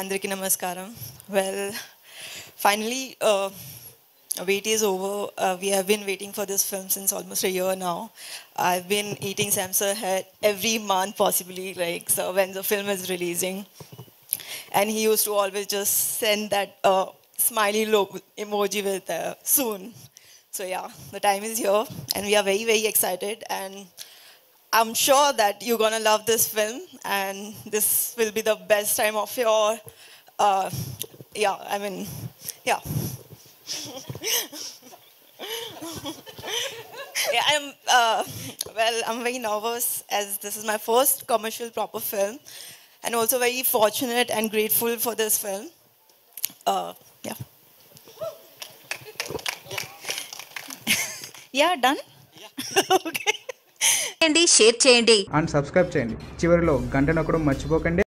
Andraki Namaskaram. Well, finally, uh, wait is over. Uh, we have been waiting for this film since almost a year now. I've been eating Samsung head every month, possibly, like, so when the film is releasing. And he used to always just send that uh, smiley look emoji with uh, soon. So yeah, the time is here, and we are very, very excited. And I'm sure that you're going to love this film, and this will be the best time of your, uh, yeah, I mean, yeah. yeah, I'm, uh, well, I'm very nervous as this is my first commercial proper film, and also very fortunate and grateful for this film. Uh, yeah. yeah, done? Yeah. okay. చేయండి share చేయండి. And subscribe చేయండి. చివరిలో గంట నొక్కడం మర్చిపోకండి.